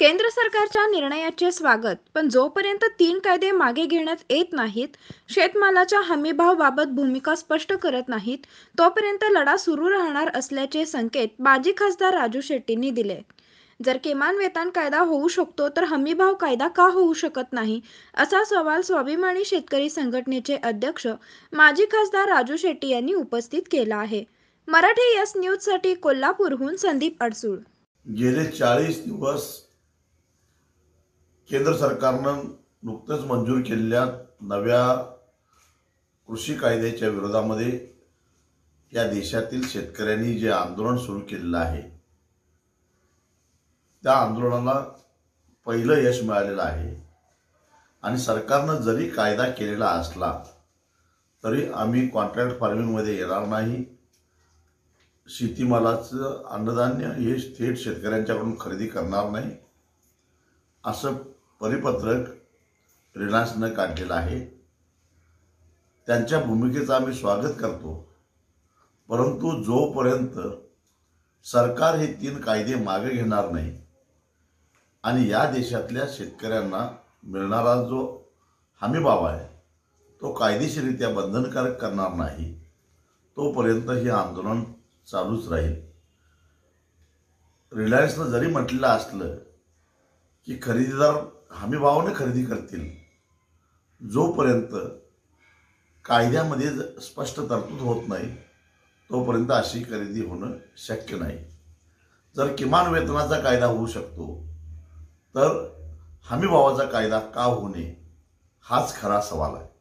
केंद्र सरकारच्या निर्णयाचे स्वागत पण जोपर्यंत तीन कायदे मागे घेण्यात येत नाहीत शेतमालाच्या हमीभावाबाबत भूमिका स्पष्ट करत नाहीत तोपर्यंत लढा सुरू राहणार असल्याचे संकेत माजी खासदार राजू शेट्टींनी दिले. जर किमान वेतन कायदा होऊ शकतो तर हमीभाव कायदा का होऊ शकत नाही असा सवाल स्वाभिमानी शेतकरी संघटनेचे अध्यक्ष माजी खासदार राजू शेट्टी यांनी उपस्थित केला आहे. मराठी यस न्यूजसाठी कोल्हापूरहून संदीप अडसूळ. गेले चाळीस दिवस केंद्र सरकारनं नुकतंच मंजूर केलेल्या नव्या कृषी कायद्याच्या विरोधामध्ये या देशातील शेतकऱ्यांनी जे आंदोलन सुरू केलेलं आहे त्या आंदोलनाला पहिलं यश मिळालेलं आहे. आणि सरकारनं जरी कायदा केलेला असला तरी आम्ही कॉन्ट्रॅक्ट फार्मिंगमध्ये येणार नाही. शेतीमालाचं अन्नधान्य हे थेट शेतकऱ्यांच्याकडून खरेदी करणार नाही. असं परिपत्रक रिलायन्सनं काढलेलं आहे. त्यांच्या भूमिकेचं आम्ही स्वागत करतो. परंतु जोपर्यंत सरकार हे तीन कायदे मागे घेणार नाही आणि या देशातल्या शेतकऱ्यांना मिळणारा जो हमीभाव आहे तो कायदेशीररित्या बंधनकारक करणार नाही तोपर्यंत हे आंदोलन चालूच राहील. रिलायन्सनं जरी म्हटलेलं असलं की खरेदीदार हमीभावाने खरेदी करतील. जोपर्यंत कायद्यामध्ये स्पष्ट तरतूद होत नाही तोपर्यंत अशी खरेदी होणं शक्य नाही. जर किमान वेतनाचा कायदा होऊ शकतो तर हमीभावाचा कायदा का होणे हाच खरा सवाल आहे.